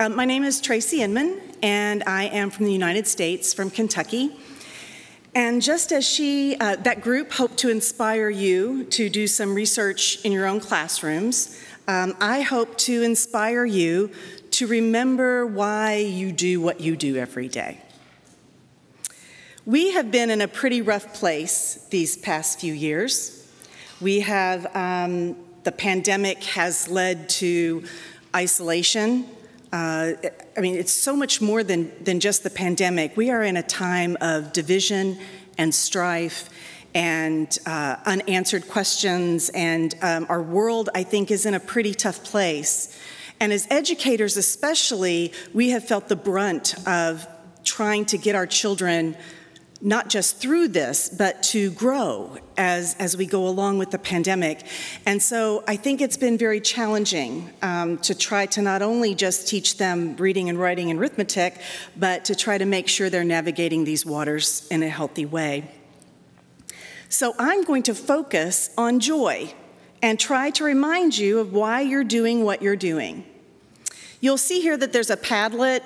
Um, my name is Tracy Inman, and I am from the United States, from Kentucky. And just as she, uh, that group hoped to inspire you to do some research in your own classrooms, um, I hope to inspire you to remember why you do what you do every day. We have been in a pretty rough place these past few years. We have, um, the pandemic has led to isolation. Uh, I mean, it's so much more than, than just the pandemic. We are in a time of division and strife and uh, unanswered questions, and um, our world, I think, is in a pretty tough place. And as educators, especially, we have felt the brunt of trying to get our children not just through this, but to grow as, as we go along with the pandemic. And so I think it's been very challenging um, to try to not only just teach them reading and writing and arithmetic, but to try to make sure they're navigating these waters in a healthy way. So I'm going to focus on joy and try to remind you of why you're doing what you're doing. You'll see here that there's a Padlet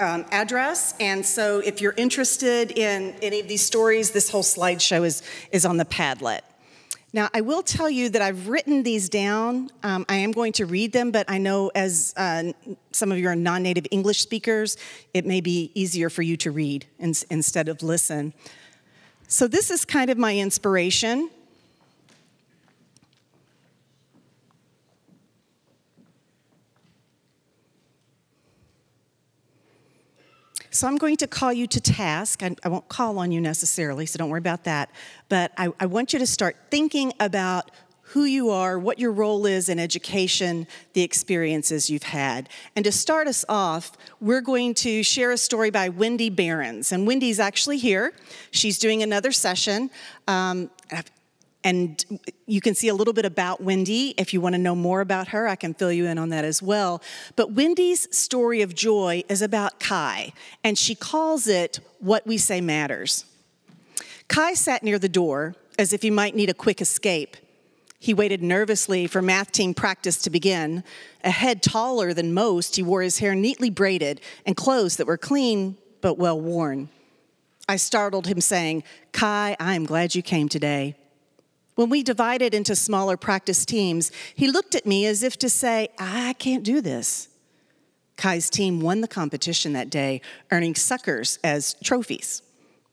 um, address. And so if you're interested in any of these stories, this whole slideshow is, is on the Padlet. Now, I will tell you that I've written these down. Um, I am going to read them, but I know as uh, some of you are non native English speakers, it may be easier for you to read in, instead of listen. So, this is kind of my inspiration. So I'm going to call you to task. I, I won't call on you necessarily, so don't worry about that. But I, I want you to start thinking about who you are, what your role is in education, the experiences you've had. And to start us off, we're going to share a story by Wendy Behrens. And Wendy's actually here. She's doing another session. Um, and you can see a little bit about Wendy. If you want to know more about her, I can fill you in on that as well. But Wendy's story of joy is about Kai, and she calls it What We Say Matters. Kai sat near the door as if he might need a quick escape. He waited nervously for math team practice to begin. A head taller than most, he wore his hair neatly braided and clothes that were clean but well worn. I startled him, saying, Kai, I am glad you came today. When we divided into smaller practice teams, he looked at me as if to say, I can't do this. Kai's team won the competition that day, earning suckers as trophies.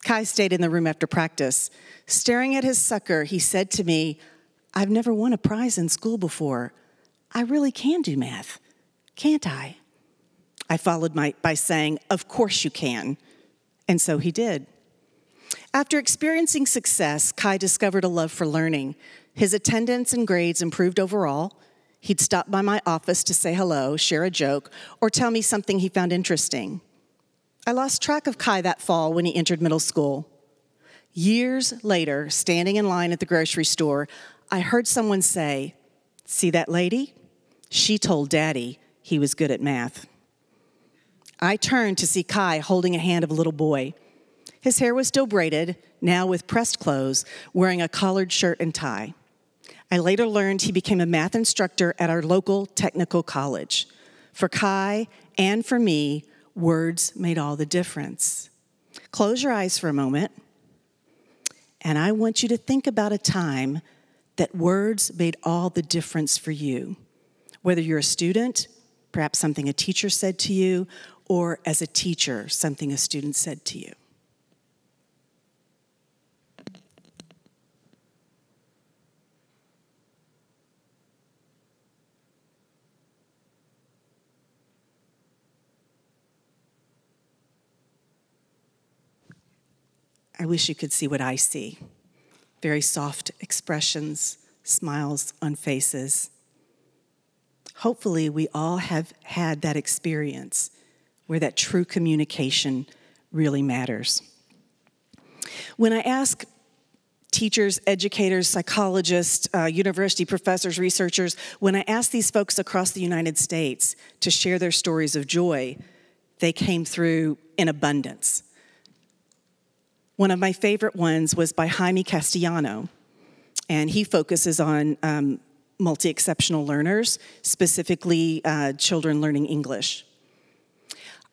Kai stayed in the room after practice. Staring at his sucker, he said to me, I've never won a prize in school before. I really can do math, can't I? I followed my, by saying, Of course you can. And so he did. After experiencing success, Kai discovered a love for learning. His attendance and grades improved overall. He'd stop by my office to say hello, share a joke, or tell me something he found interesting. I lost track of Kai that fall when he entered middle school. Years later, standing in line at the grocery store, I heard someone say, See that lady? She told daddy he was good at math. I turned to see Kai holding a hand of a little boy. His hair was still braided, now with pressed clothes, wearing a collared shirt and tie. I later learned he became a math instructor at our local technical college. For Kai and for me, words made all the difference. Close your eyes for a moment, and I want you to think about a time that words made all the difference for you. Whether you're a student, perhaps something a teacher said to you, or as a teacher, something a student said to you. I wish you could see what I see very soft expressions, smiles on faces. Hopefully, we all have had that experience where that true communication really matters. When I ask teachers, educators, psychologists, uh, university professors, researchers, when I ask these folks across the United States to share their stories of joy, they came through in abundance. One of my favorite ones was by Jaime Castellano, and he focuses on um, multi exceptional learners, specifically uh, children learning English.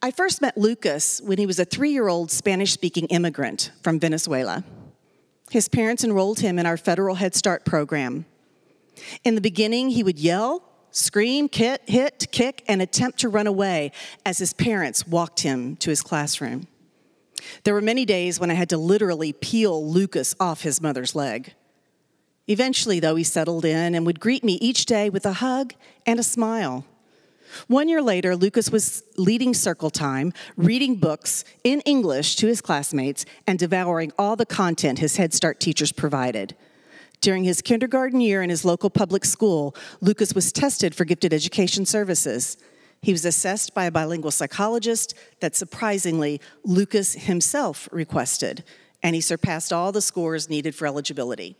I first met Lucas when he was a three year old Spanish speaking immigrant from Venezuela. His parents enrolled him in our federal Head Start program. In the beginning, he would yell, scream, hit, hit, kick, and attempt to run away as his parents walked him to his classroom. There were many days when I had to literally peel Lucas off his mother's leg. Eventually, though, he settled in and would greet me each day with a hug and a smile. One year later, Lucas was leading circle time, reading books in English to his classmates, and devouring all the content his Head Start teachers provided. During his kindergarten year in his local public school, Lucas was tested for gifted education services. He was assessed by a bilingual psychologist that surprisingly Lucas himself requested, and he surpassed all the scores needed for eligibility.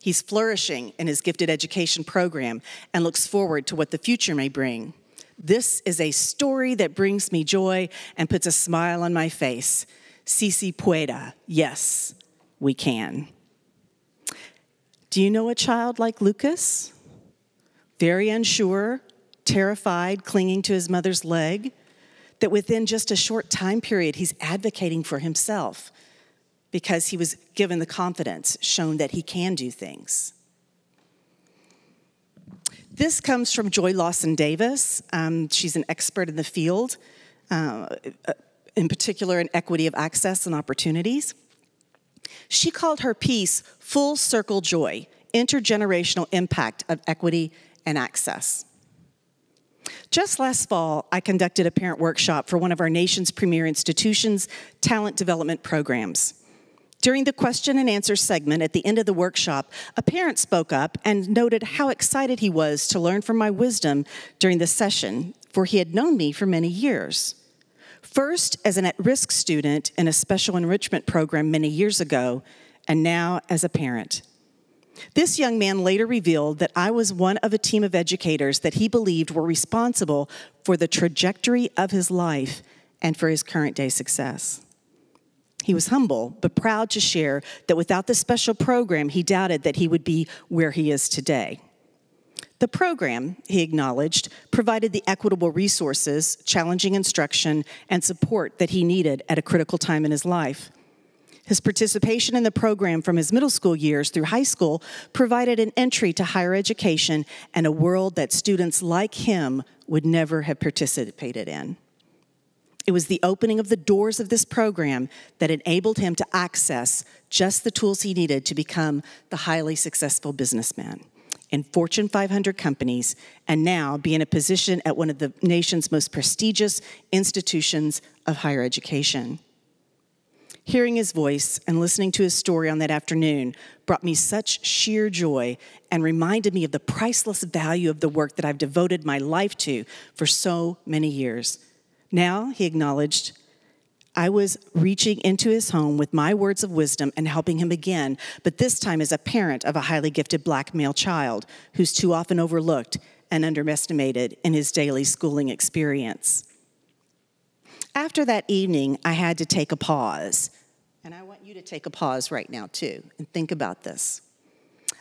He's flourishing in his gifted education program and looks forward to what the future may bring. This is a story that brings me joy and puts a smile on my face. Si si pueda. Yes, we can. Do you know a child like Lucas? Very unsure, terrified, clinging to his mother's leg, that within just a short time period, he's advocating for himself because he was given the confidence, shown that he can do things. This comes from Joy Lawson Davis. Um, she's an expert in the field, uh, in particular in equity of access and opportunities. She called her piece Full Circle Joy Intergenerational Impact of Equity and Access. Just last fall, I conducted a parent workshop for one of our nation's premier institutions' talent development programs. During the question and answer segment at the end of the workshop, a parent spoke up and noted how excited he was to learn from my wisdom during the session, for he had known me for many years. First, as an at risk student in a special enrichment program many years ago, and now as a parent. This young man later revealed that I was one of a team of educators that he believed were responsible for the trajectory of his life and for his current day success. He was humble, but proud to share that without the special program, he doubted that he would be where he is today. The program, he acknowledged, provided the equitable resources, challenging instruction, and support that he needed at a critical time in his life. His participation in the program from his middle school years through high school provided an entry to higher education and a world that students like him would never have participated in. It was the opening of the doors of this program that enabled him to access just the tools he needed to become the highly successful businessman in Fortune 500 companies and now be in a position at one of the nation's most prestigious institutions of higher education. Hearing his voice and listening to his story on that afternoon brought me such sheer joy and reminded me of the priceless value of the work that I've devoted my life to for so many years now, he acknowledged, I was reaching into his home with my words of wisdom and helping him again, but this time as a parent of a highly gifted black male child who's too often overlooked and underestimated in his daily schooling experience. After that evening, I had to take a pause. And I want you to take a pause right now, too, and think about this.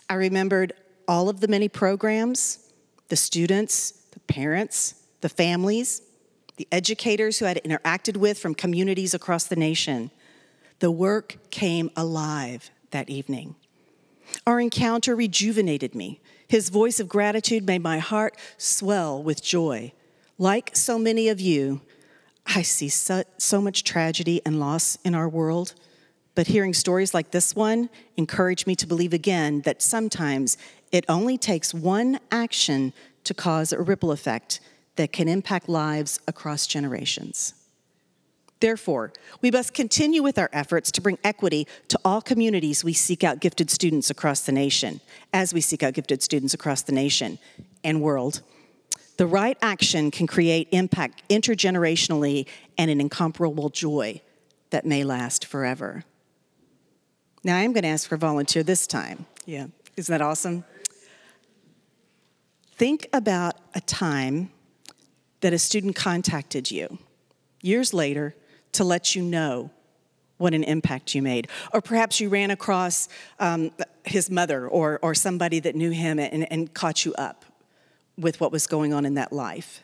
I remembered all of the many programs, the students, the parents, the families, the educators who I had interacted with from communities across the nation. The work came alive that evening. Our encounter rejuvenated me. His voice of gratitude made my heart swell with joy. Like so many of you, I see so, so much tragedy and loss in our world, but hearing stories like this one encouraged me to believe again that sometimes it only takes one action to cause a ripple effect that can impact lives across generations. Therefore, we must continue with our efforts to bring equity to all communities we seek out gifted students across the nation, as we seek out gifted students across the nation and world. The right action can create impact intergenerationally and an incomparable joy that may last forever. Now, I'm going to ask for a volunteer this time. Yeah, isn't that awesome? Think about a time that a student contacted you years later to let you know what an impact you made. Or perhaps you ran across um, his mother or, or somebody that knew him and, and caught you up with what was going on in that life.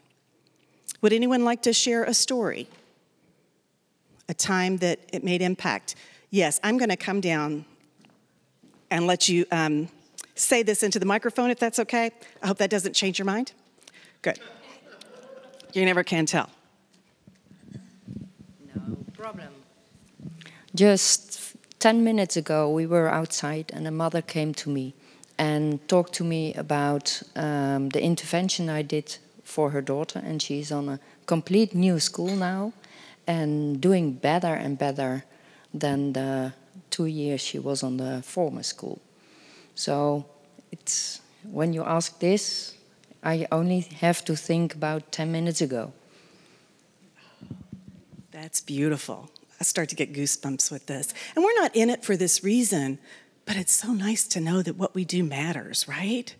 Would anyone like to share a story? A time that it made impact? Yes, I'm going to come down and let you um, say this into the microphone if that's okay. I hope that doesn't change your mind. Good. You never can tell. No problem. Just 10 minutes ago, we were outside, and a mother came to me and talked to me about um, the intervention I did for her daughter. And she's on a complete new school now and doing better and better than the two years she was on the former school. So it's when you ask this, I only have to think about 10 minutes ago. That's beautiful. I start to get goosebumps with this. And we're not in it for this reason, but it's so nice to know that what we do matters, right?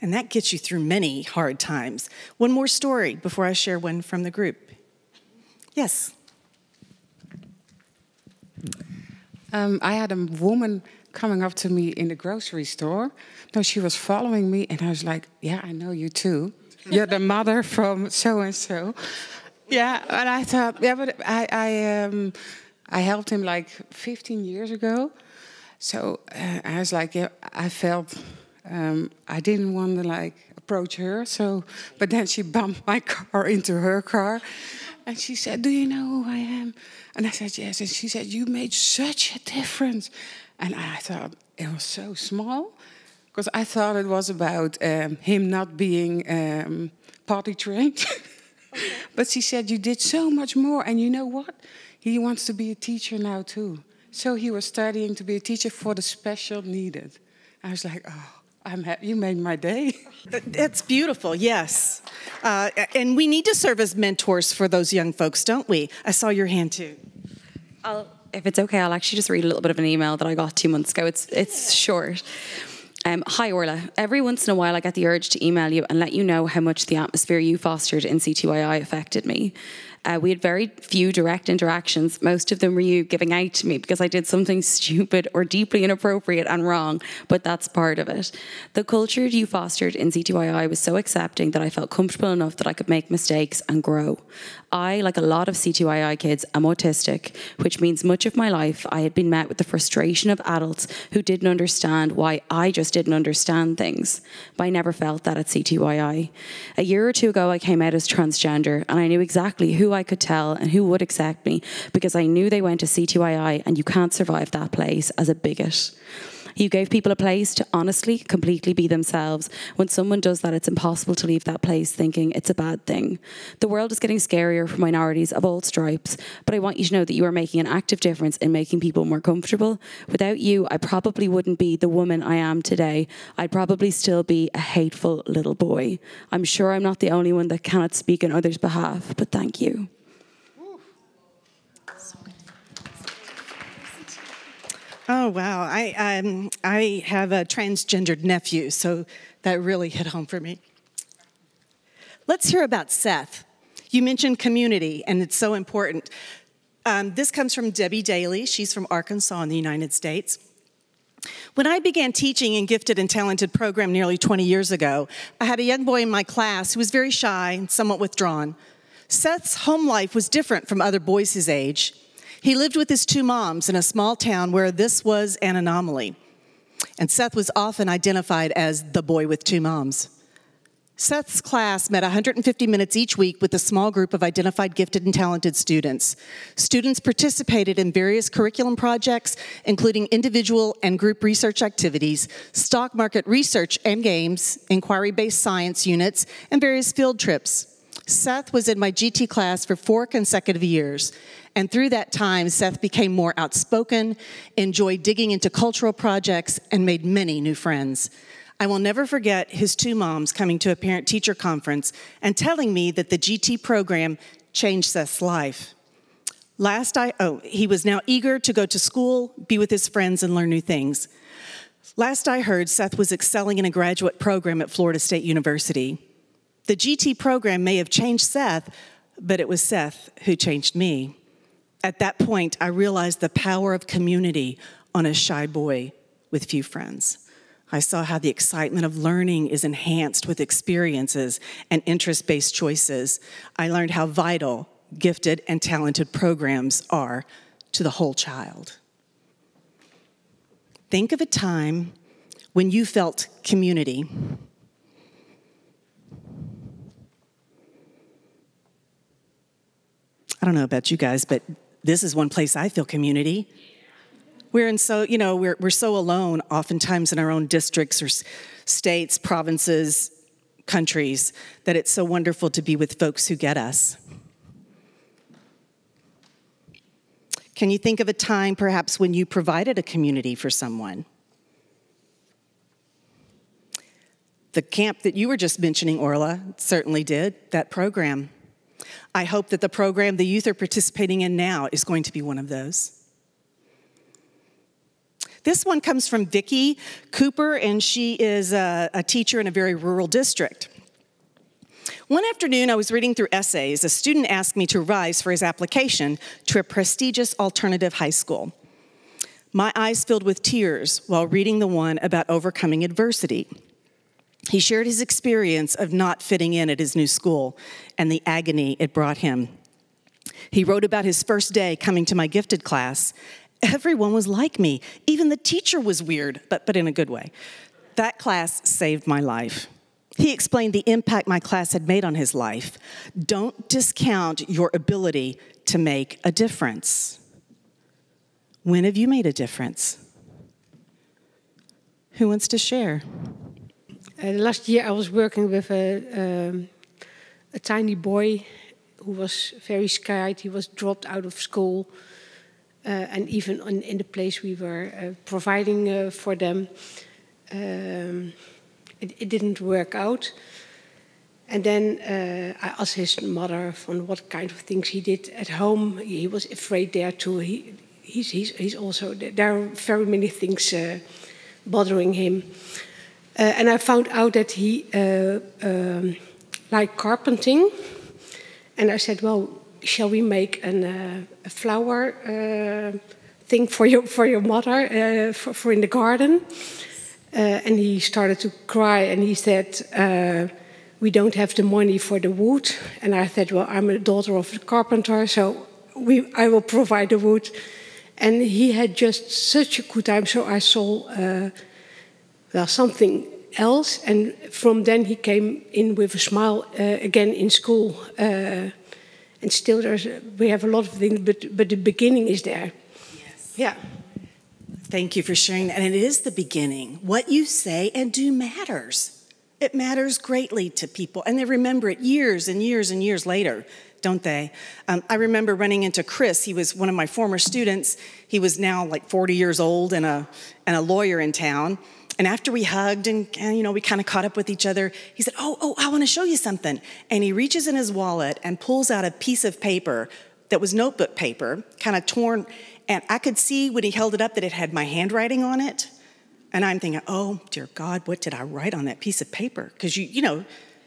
And that gets you through many hard times. One more story before I share one from the group. Yes. Um, I had a woman coming up to me in the grocery store. No, she was following me, and I was like, "Yeah, I know you too. You're the mother from so and so." Yeah, and I thought, yeah, but I I um, I helped him like 15 years ago, so uh, I was like, yeah, I felt um, I didn't want to like approach her, so but then she bumped my car into her car, and she said, "Do you know who I am?" And I said, "Yes," and she said, "You made such a difference." And I thought it was so small because I thought it was about um, him not being um, potty trained. but she said, You did so much more. And you know what? He wants to be a teacher now, too. So he was studying to be a teacher for the special needed. I was like, Oh, I'm happy. You made my day. That's beautiful, yes. Uh, and we need to serve as mentors for those young folks, don't we? I saw your hand too. I'll, if it's okay, I'll actually just read a little bit of an email that I got two months ago. It's, it's short. Um, hi, Orla. Every once in a while, I get the urge to email you and let you know how much the atmosphere you fostered in CTYI affected me. Uh, we had very few direct interactions. Most of them were you giving out to me because I did something stupid or deeply inappropriate and wrong, but that's part of it. The culture you fostered in CTYI was so accepting that I felt comfortable enough that I could make mistakes and grow. I, like a lot of CTYI kids, am autistic, which means much of my life I had been met with the frustration of adults who didn't understand why I just didn't understand things. But I never felt that at CTYI. A year or two ago, I came out as transgender, and I knew exactly who I could tell and who would accept me because I knew they went to CTYI, and you can't survive that place as a bigot. You gave people a place to honestly, completely be themselves. When someone does that, it's impossible to leave that place thinking it's a bad thing. The world is getting scarier for minorities of all stripes, but I want you to know that you are making an active difference in making people more comfortable. Without you, I probably wouldn't be the woman I am today. I'd probably still be a hateful little boy. I'm sure I'm not the only one that cannot speak on others' behalf, but thank you. Oh wow! I um, I have a transgendered nephew, so that really hit home for me. Let's hear about Seth. You mentioned community, and it's so important. Um, this comes from Debbie Dailey. She's from Arkansas in the United States. When I began teaching in gifted and talented program nearly 20 years ago, I had a young boy in my class who was very shy and somewhat withdrawn. Seth's home life was different from other boys his age. He lived with his two moms in a small town where this was an anomaly. And Seth was often identified as the boy with two moms. Seth's class met 150 minutes each week with a small group of identified gifted and talented students. Students participated in various curriculum projects, including individual and group research activities, stock market research and games, inquiry based science units, and various field trips. Seth was in my GT class for four consecutive years. And through that time, Seth became more outspoken, enjoyed digging into cultural projects, and made many new friends. I will never forget his two moms coming to a parent teacher conference and telling me that the GT program changed Seth's life. Last I, oh, he was now eager to go to school, be with his friends, and learn new things. Last I heard, Seth was excelling in a graduate program at Florida State University. The GT program may have changed Seth, but it was Seth who changed me. At that point, I realized the power of community on a shy boy with few friends. I saw how the excitement of learning is enhanced with experiences and interest based choices. I learned how vital gifted and talented programs are to the whole child. Think of a time when you felt community. I don't know about you guys, but this is one place I feel community. We're in so, you know, we're, we're so alone oftentimes in our own districts or states, provinces, countries, that it's so wonderful to be with folks who get us. Can you think of a time perhaps when you provided a community for someone? The camp that you were just mentioning, Orla, certainly did, that program. I hope that the program the youth are participating in now is going to be one of those. This one comes from Vicki Cooper, and she is a, a teacher in a very rural district. One afternoon, I was reading through essays. A student asked me to revise for his application to a prestigious alternative high school. My eyes filled with tears while reading the one about overcoming adversity. He shared his experience of not fitting in at his new school and the agony it brought him. He wrote about his first day coming to my gifted class Everyone was like me. Even the teacher was weird, but, but in a good way. That class saved my life. He explained the impact my class had made on his life. Don't discount your ability to make a difference. When have you made a difference? Who wants to share? Uh, last year, I was working with a, um, a tiny boy who was very scared. He was dropped out of school uh, and even in, in, the place we were uh, providing uh, for them, um, it, it, didn't work out. And then I asked his mother on what kind of things he did at home. He was afraid there too. He, he's, he's, he's also there are very many things bothering him. Uh, and I found out that he uh, um, liked carpenting. And I said, well, shall we make an, uh, a flower uh, thing for your for your mother uh, for, for, in the garden? Uh, and he started to cry, and he said, "We don't have the money for the wood." And I said, "Well, I'm a daughter of a carpenter, so we I will provide the wood." And he had just such a good time. So I saw well something else, and from then he came in with a smile again in school and still there's we have a lot of things, but but the beginning is there. Yes. Yeah. Thank you for sharing that. And it is the beginning. What you say and do matters. It matters greatly to people, and they remember it years and years and years later, don't they? Um, I remember running into Chris. He was one of my former students. He was now like 40 years old and a, and a lawyer in town. And after we hugged and, and you know, we kind of caught up with each other, he said, Oh, oh, I want to show you something. And he reaches in his wallet and pulls out a piece of paper that was notebook paper, kind of torn. And I could see when he held it up that it had my handwriting on it. And I'm thinking, oh, dear God, what did I write on that piece of paper? Because you, you know,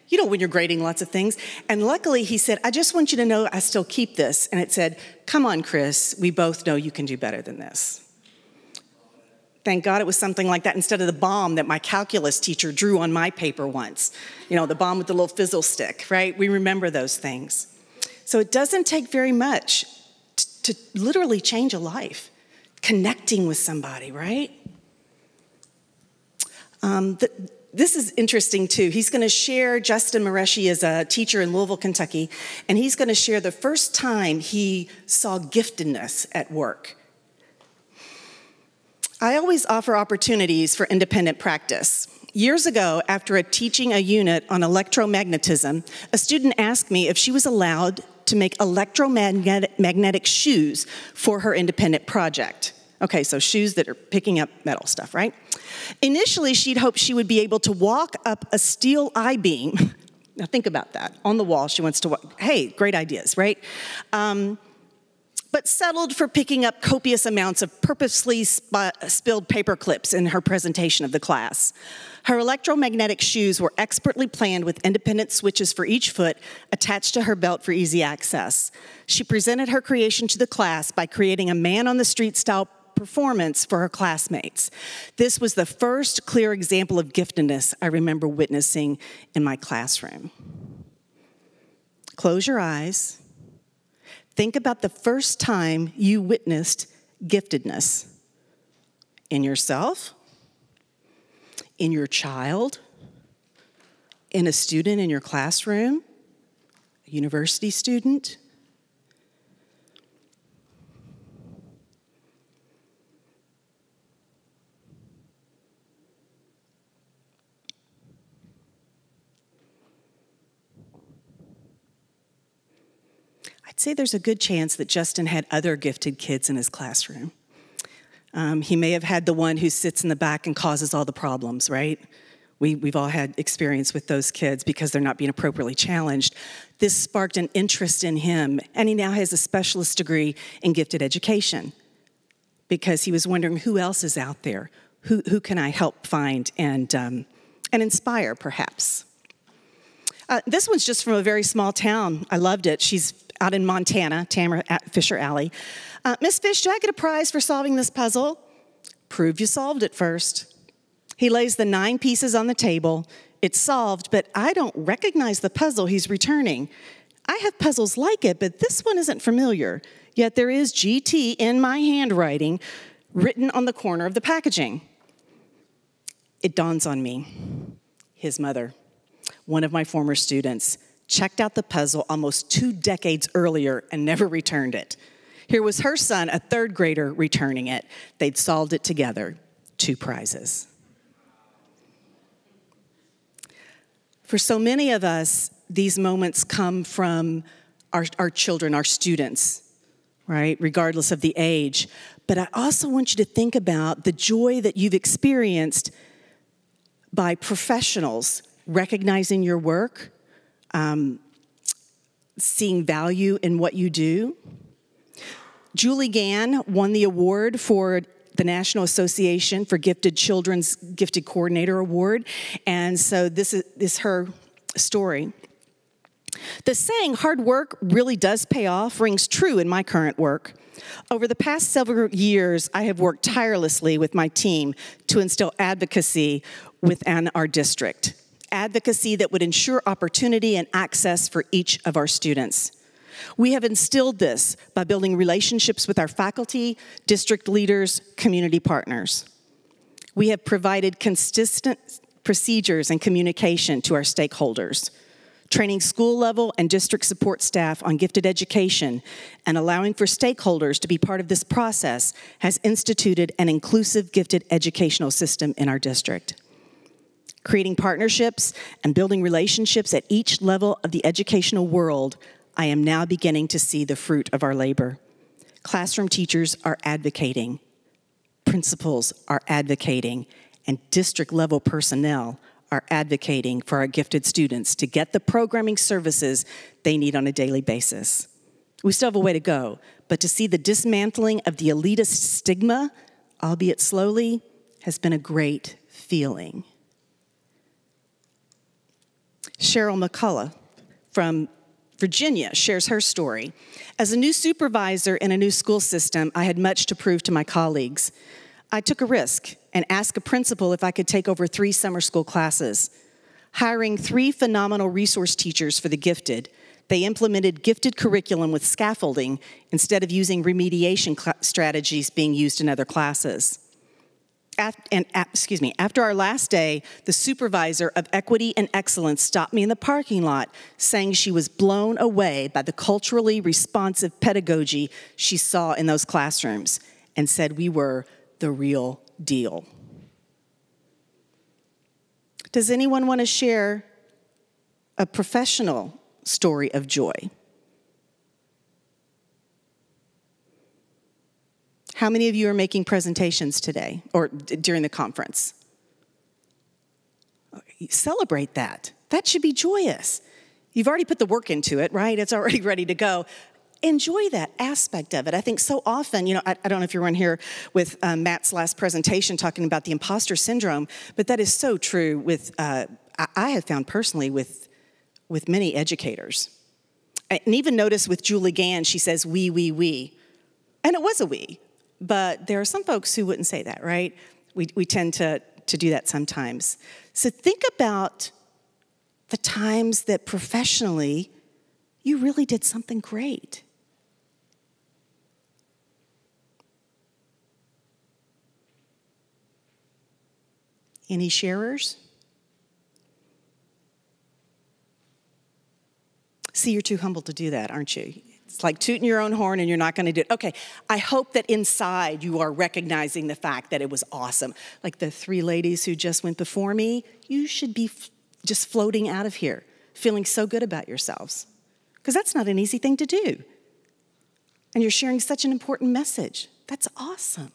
you know when you're grading lots of things. And luckily he said, I just want you to know I still keep this. And it said, Come on, Chris, we both know you can do better than this. Thank God it was something like that instead of the bomb that my calculus teacher drew on my paper once. You know, the bomb with the little fizzle stick, right? We remember those things. So it doesn't take very much to, to literally change a life, connecting with somebody, right? Um, the, this is interesting too. He's going to share, Justin Mareshi is a teacher in Louisville, Kentucky, and he's going to share the first time he saw giftedness at work. I always offer opportunities for independent practice. Years ago, after a teaching a unit on electromagnetism, a student asked me if she was allowed to make electromagnetic shoes for her independent project. Okay, so shoes that are picking up metal stuff, right? Initially, she'd hoped she would be able to walk up a steel I beam. Now, think about that. On the wall, she wants to walk. Hey, great ideas, right? Um, but settled for picking up copious amounts of purposely sp- spilled paper clips in her presentation of the class. Her electromagnetic shoes were expertly planned with independent switches for each foot attached to her belt for easy access. She presented her creation to the class by creating a man on the street style performance for her classmates. This was the first clear example of giftedness I remember witnessing in my classroom. Close your eyes. Think about the first time you witnessed giftedness in yourself, in your child, in a student in your classroom, a university student. I'd say there's a good chance that Justin had other gifted kids in his classroom. Um, he may have had the one who sits in the back and causes all the problems, right? We, we've all had experience with those kids because they're not being appropriately challenged. This sparked an interest in him, and he now has a specialist degree in gifted education because he was wondering who else is out there? Who, who can I help find and, um, and inspire, perhaps? Uh, this one's just from a very small town. I loved it. She's out in Montana, Tamara Fisher Alley. Uh, Miss Fish, do I get a prize for solving this puzzle? Prove you solved it first. He lays the nine pieces on the table. It's solved, but I don't recognize the puzzle he's returning. I have puzzles like it, but this one isn't familiar. Yet there is GT in my handwriting written on the corner of the packaging. It dawns on me. His mother, one of my former students, checked out the puzzle almost two decades earlier and never returned it. Here was her son, a third grader, returning it. They'd solved it together. Two prizes. For so many of us, these moments come from our, our children, our students, right? Regardless of the age. But I also want you to think about the joy that you've experienced by professionals recognizing your work um, seeing value in what you do. Julie Gann won the award for the National Association for Gifted Children's Gifted Coordinator Award, and so this is, is her story. The saying, hard work really does pay off, rings true in my current work. Over the past several years, I have worked tirelessly with my team to instill advocacy within our district advocacy that would ensure opportunity and access for each of our students. We have instilled this by building relationships with our faculty, district leaders, community partners. We have provided consistent procedures and communication to our stakeholders, training school level and district support staff on gifted education, and allowing for stakeholders to be part of this process has instituted an inclusive gifted educational system in our district creating partnerships and building relationships at each level of the educational world, I am now beginning to see the fruit of our labor. Classroom teachers are advocating, principals are advocating, and district level personnel are advocating for our gifted students to get the programming services they need on a daily basis. We still have a way to go, but to see the dismantling of the elitist stigma, albeit slowly, has been a great feeling. Cheryl McCullough from Virginia shares her story. As a new supervisor in a new school system, I had much to prove to my colleagues. I took a risk and asked a principal if I could take over three summer school classes. Hiring three phenomenal resource teachers for the gifted, they implemented gifted curriculum with scaffolding instead of using remediation strategies being used in other classes and excuse me, after our last day, the supervisor of equity and excellence stopped me in the parking lot saying she was blown away by the culturally responsive pedagogy she saw in those classrooms and said we were the real deal. Does anyone want to share a professional story of joy? How many of you are making presentations today or d- during the conference? Celebrate that. That should be joyous. You've already put the work into it, right? It's already ready to go. enjoy that aspect of it. I think so often, you know, I, I don't know if you were in here with um, Matt's last presentation talking about the imposter syndrome, but that is so true with, uh, I, I have found personally with, with many educators. And even notice with Julie Gann, she says, we, we, we. And it was a we, but there are some folks who wouldn't say that, right? We, we tend to, to do that sometimes. So think about the times that professionally you really did something great. Any sharers? See, you're too humble to do that, aren't you? It's like tooting your own horn and you're not going to do it. Okay, I hope that inside you are recognizing the fact that it was awesome. Like the three ladies who just went before me, you should be f- just floating out of here, feeling so good about yourselves. Because that's not an easy thing to do. And you're sharing such an important message. That's awesome.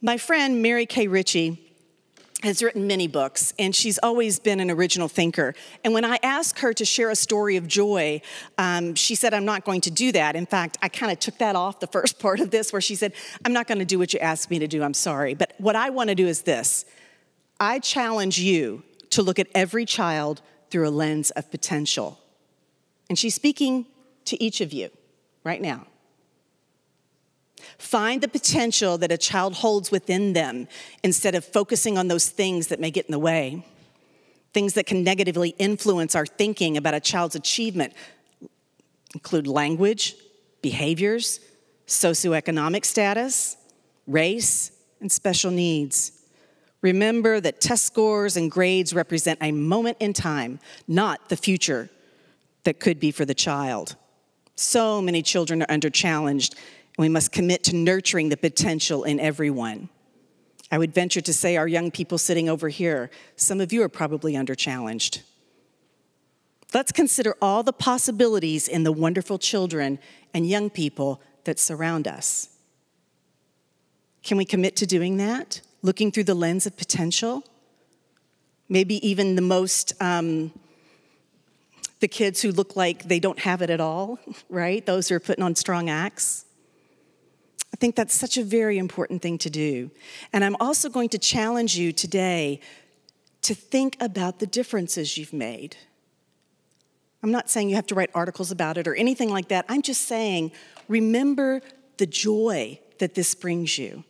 My friend Mary Kay Ritchie has written many books, and she's always been an original thinker. And when I asked her to share a story of joy, um, she said, I'm not going to do that. In fact, I kind of took that off the first part of this, where she said, I'm not going to do what you asked me to do, I'm sorry. But what I want to do is this I challenge you to look at every child through a lens of potential. And she's speaking to each of you right now. Find the potential that a child holds within them instead of focusing on those things that may get in the way. Things that can negatively influence our thinking about a child's achievement include language, behaviors, socioeconomic status, race, and special needs. Remember that test scores and grades represent a moment in time, not the future that could be for the child. So many children are under challenged we must commit to nurturing the potential in everyone. I would venture to say, our young people sitting over here, some of you are probably under challenged. Let's consider all the possibilities in the wonderful children and young people that surround us. Can we commit to doing that? Looking through the lens of potential? Maybe even the most, um, the kids who look like they don't have it at all, right? Those who are putting on strong acts. I think that's such a very important thing to do. And I'm also going to challenge you today to think about the differences you've made. I'm not saying you have to write articles about it or anything like that. I'm just saying remember the joy that this brings you.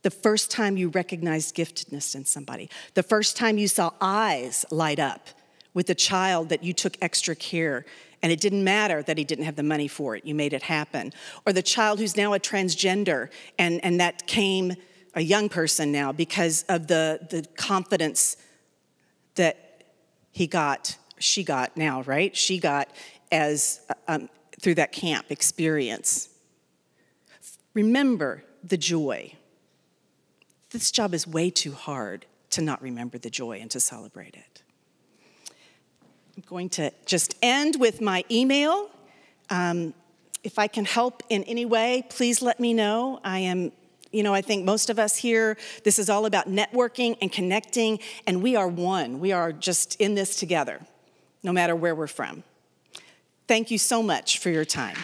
The first time you recognized giftedness in somebody, the first time you saw eyes light up with a child that you took extra care and it didn't matter that he didn't have the money for it. You made it happen. Or the child who's now a transgender, and, and that came a young person now because of the, the confidence that he got, she got now, right? She got as um, through that camp experience. Remember the joy. This job is way too hard to not remember the joy and to celebrate it. I'm going to just end with my email. Um, if I can help in any way, please let me know. I am, you know, I think most of us here, this is all about networking and connecting, and we are one. We are just in this together, no matter where we're from. Thank you so much for your time.